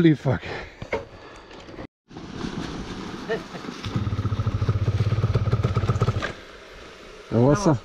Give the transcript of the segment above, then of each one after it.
Holy fuck. The water.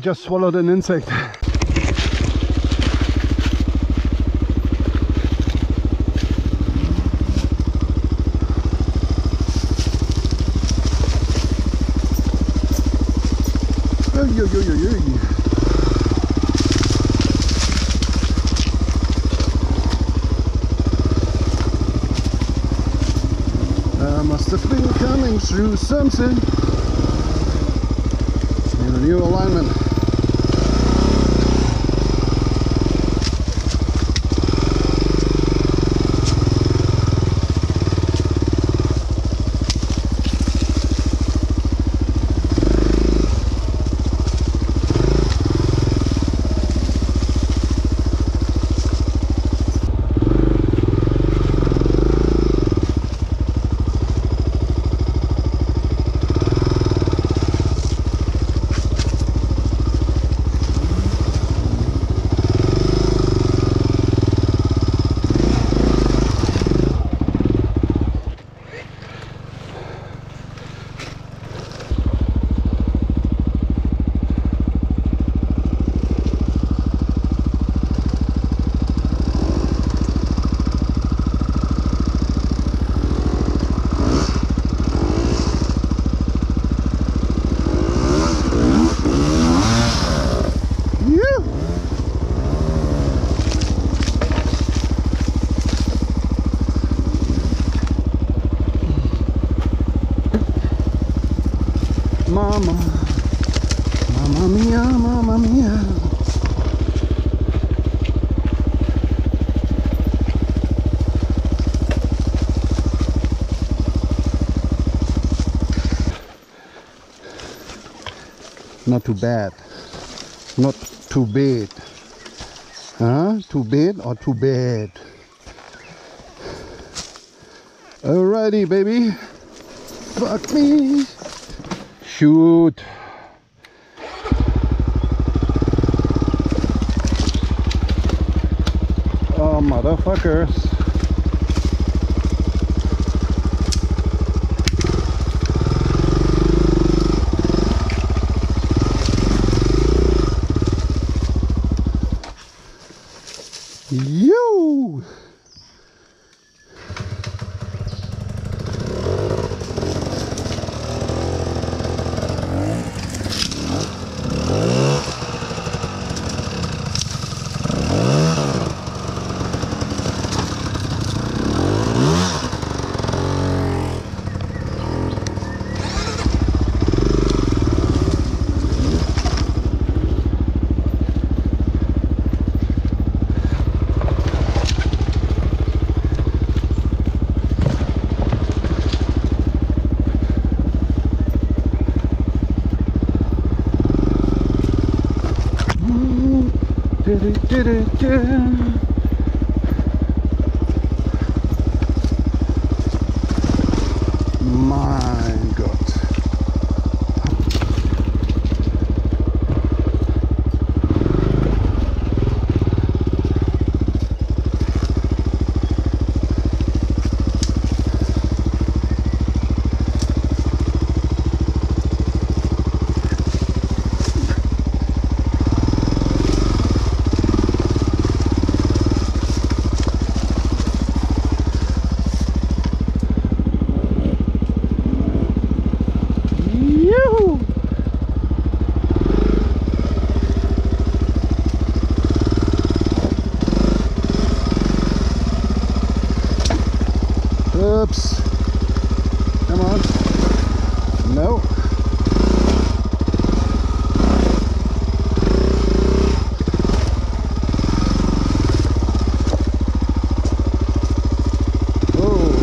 Just swallowed an insect. Ay, ay, ay. I uh, must have been coming through something in a new alignment. Yeah. Mama, Mamma mia, Mamma mia. Not too bad. Not too bad. Huh? Too bad or too bad? Alrighty, baby. Fuck me. Shoot. Oh, motherfuckers. You. Mein Gott. Yoo-hoo! Oops. Come on. No. Oh.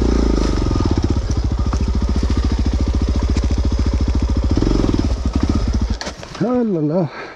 Ah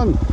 Nice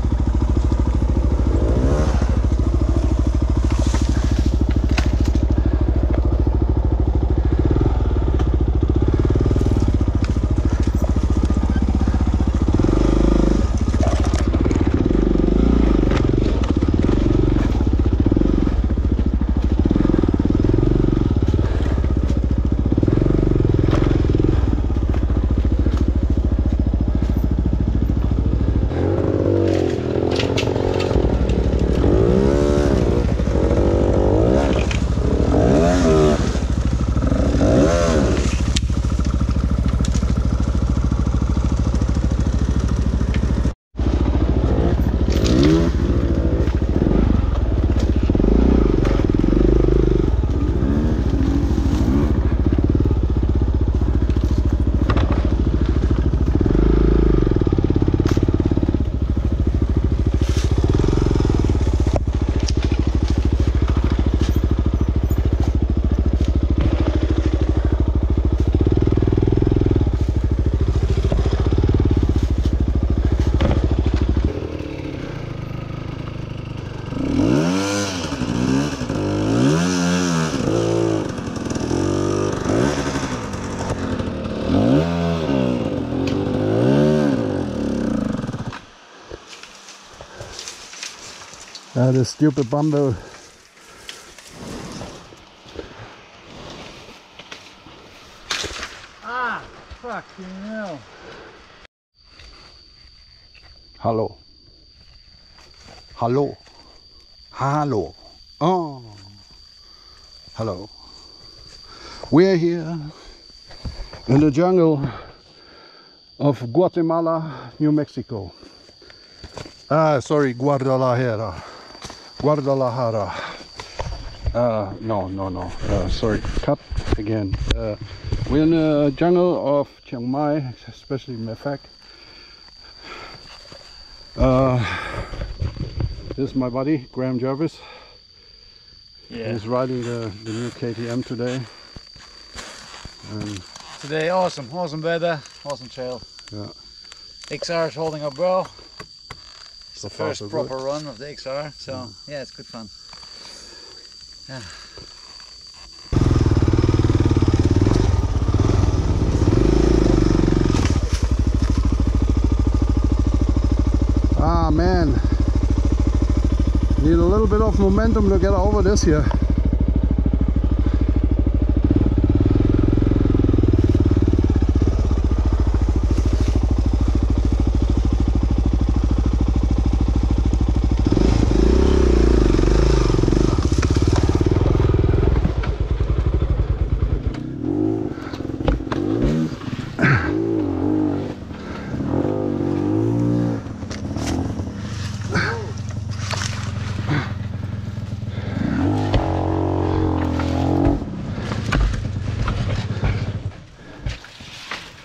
Ah, this stupid bundle. Ah, fucking hell. Hello. Hello. Hello. Oh. Hello. We're here in the jungle of Guatemala, New Mexico. Ah, sorry, Guadalajara. Guadalajara. Uh, no, no, no. Uh, sorry, cut again. Uh, we're in the jungle of Chiang Mai, especially Mefak. Uh, this is my buddy, Graham Jarvis. Yeah. He's riding the, the new KTM today. And Today, awesome, awesome weather, awesome trail. Yeah. XR is holding up well. It's So the first so proper run of the XR, so yeah, it's good fun. Yeah. Ah man, need a little bit of momentum to get over this here.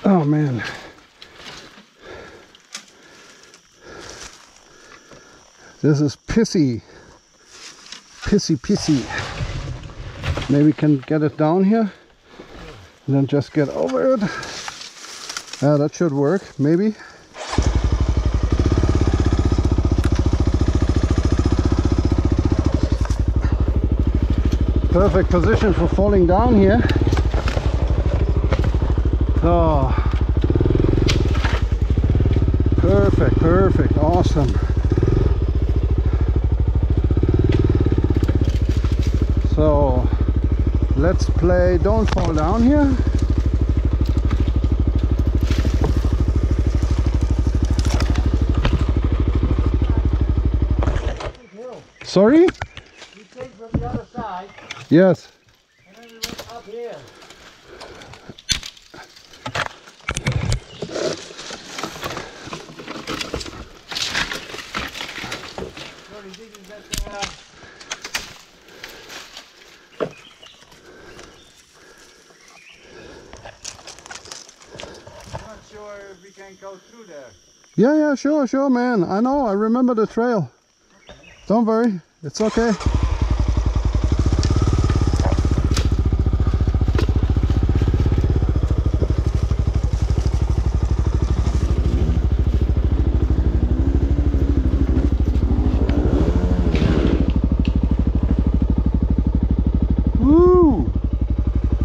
Oh man. This is pissy. Pissy, pissy. Maybe we can get it down here and then just get over it. Yeah, that should work, maybe. Perfect position for falling down here. Oh, perfect, perfect, awesome. So let's play Don't Fall Down here. Sorry? You take from the other side, Yes. and then we went up here. Sorry, this is that, uh, I'm not sure if can go through there. Yeah, yeah, sure, sure, man. I know, I remember the trail. Don't worry, it's okay.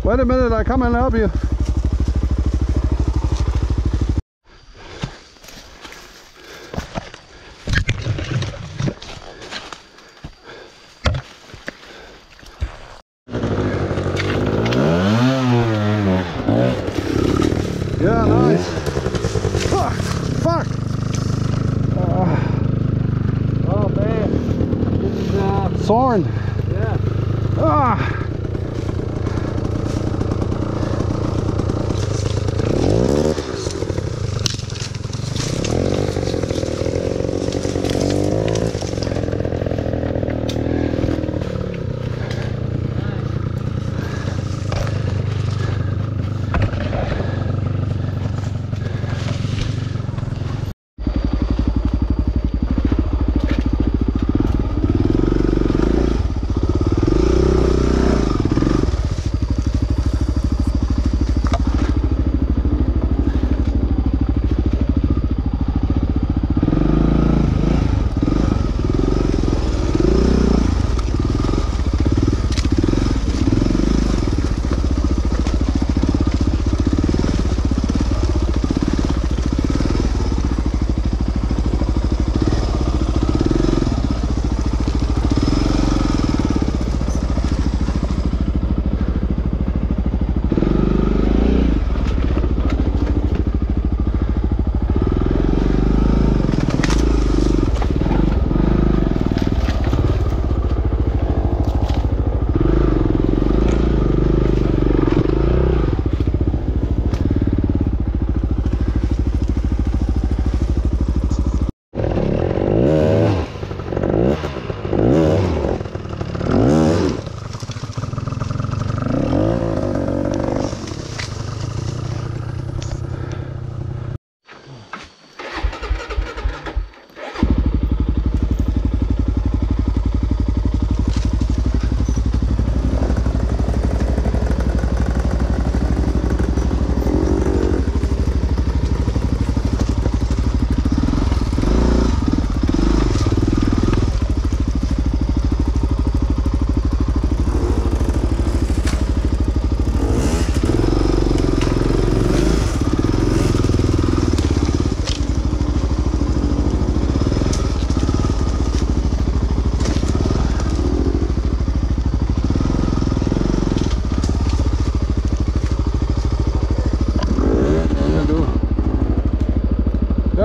Wait a minute, I come and help you.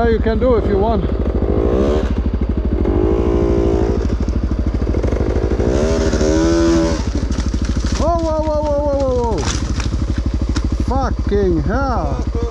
Yeah, you can do if you want. Whoa, whoa, whoa, whoa, whoa, whoa, whoa. Fucking hell.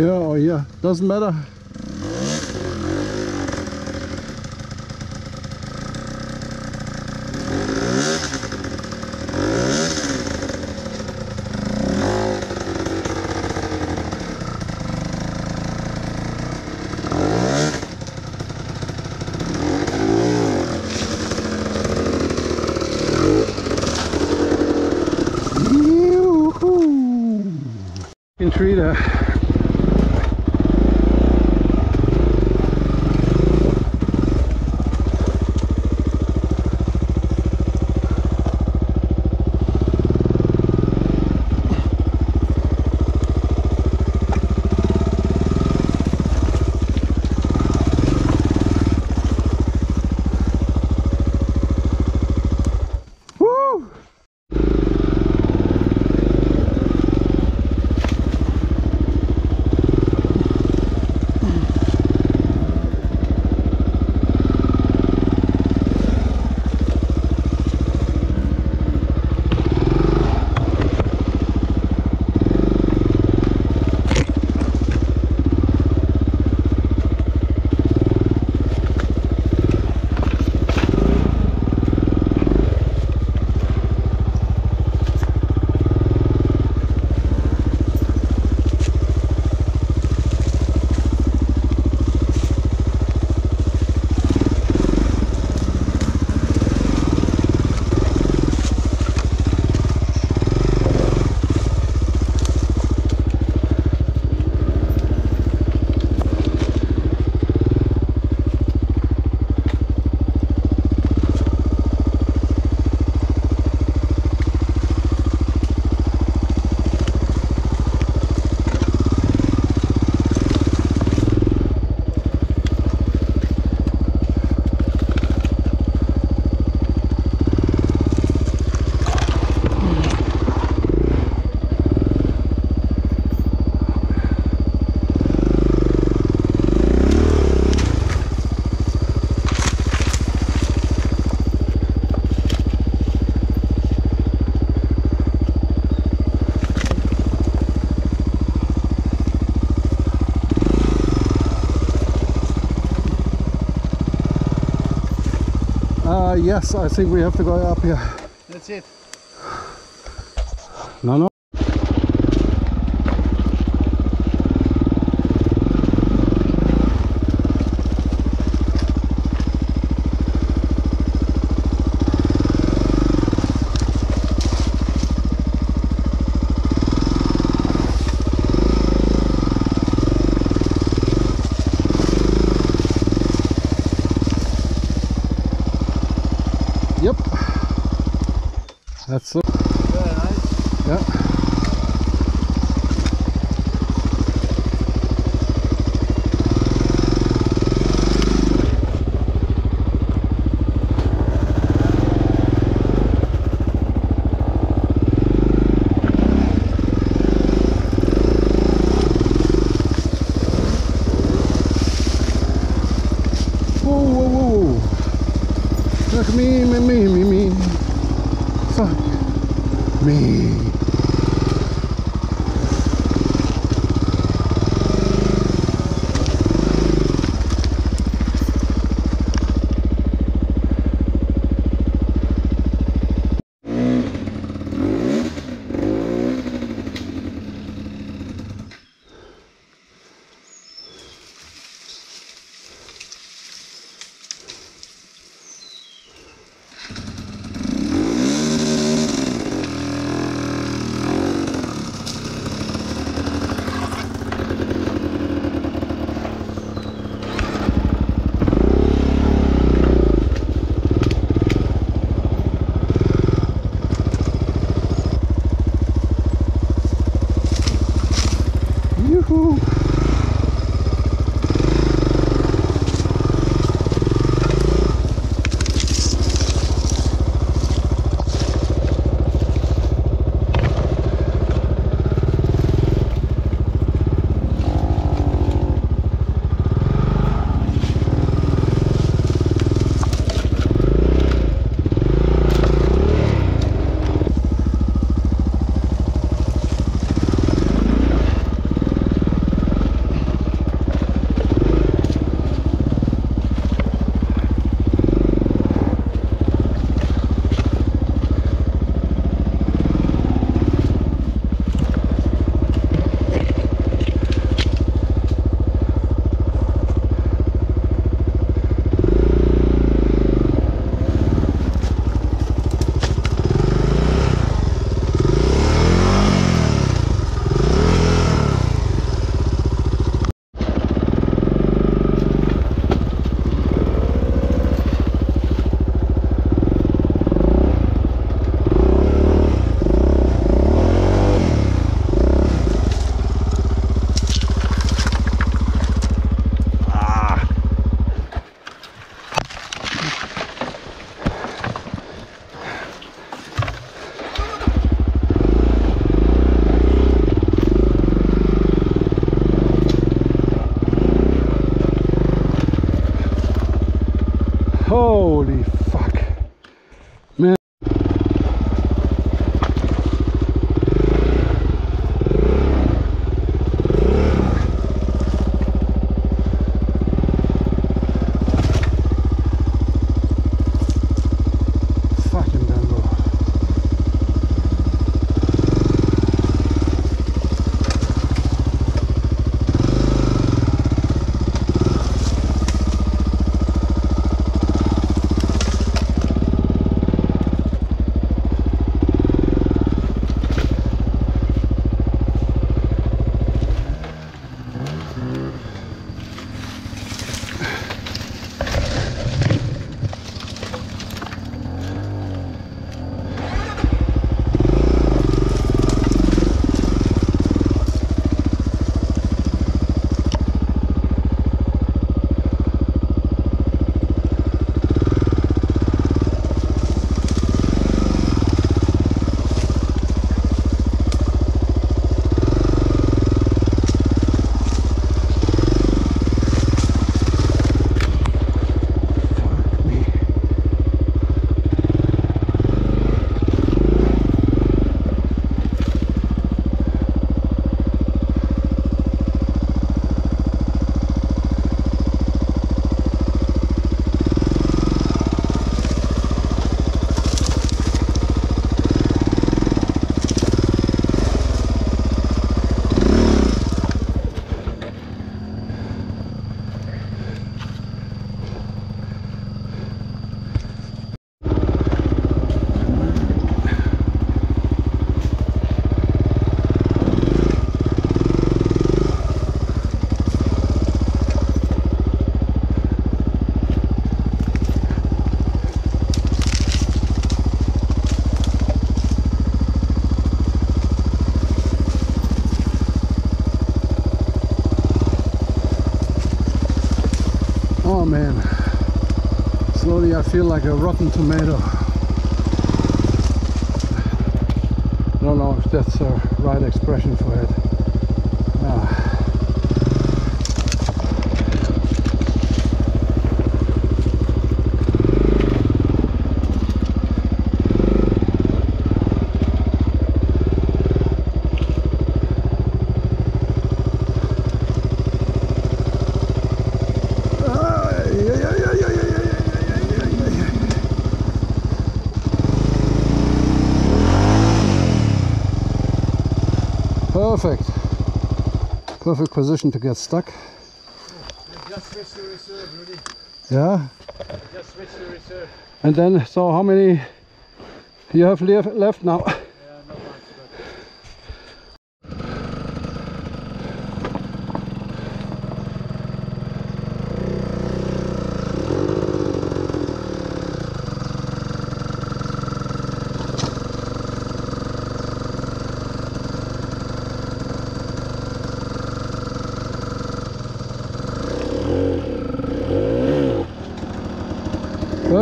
Here or here, doesn't matter. Yoo-hoo. In tree there. Yes, I think we have to go up here. That's it. No, no. Feel like a rotten tomato. I don't know if that's the right expression for it. Perfect position to get stuck. Just switch to reserve, Rudy. Yeah. Just switch to reserve. And then, so how many you have left left now?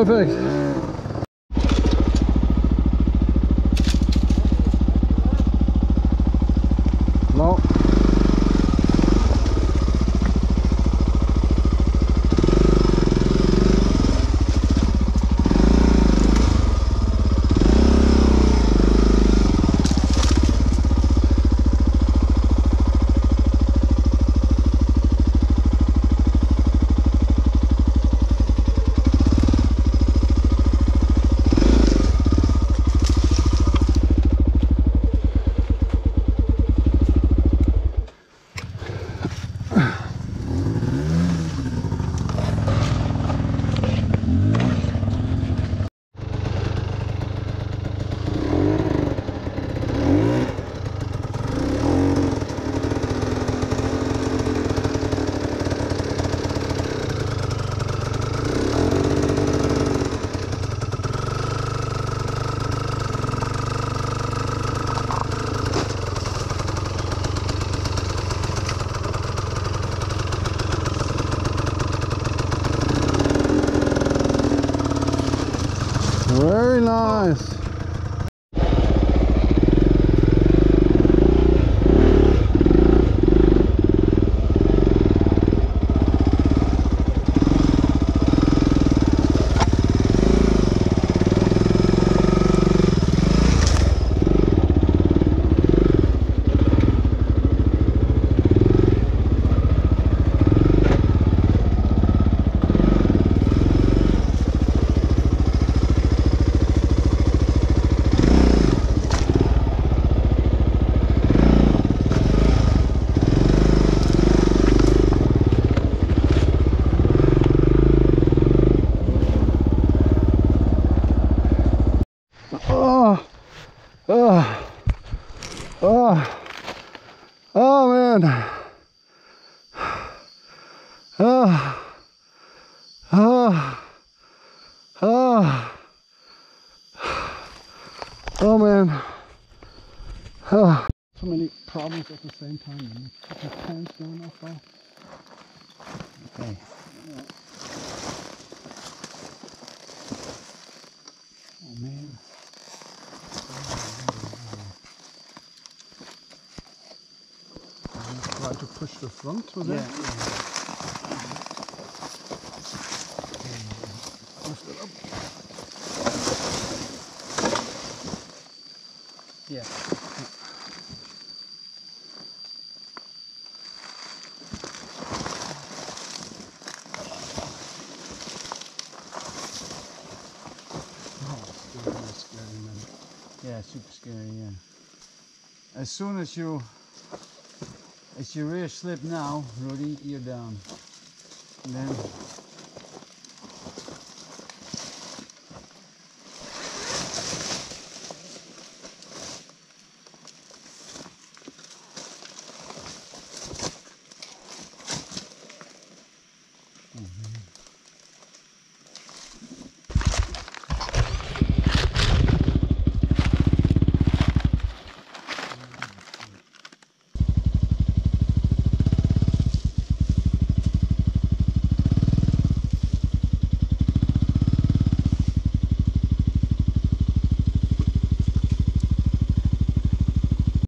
Perfect. Many problems at the same time. Let me put the pants down off now. okay. Oh man. Try to push the front to Yeah, that. yeah. Lift it up. yeah. Oh, it's still really scary, man. Yeah, super scary, yeah. As soon as you as your rear slip now, Rudy, you're down. And then